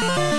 Bye.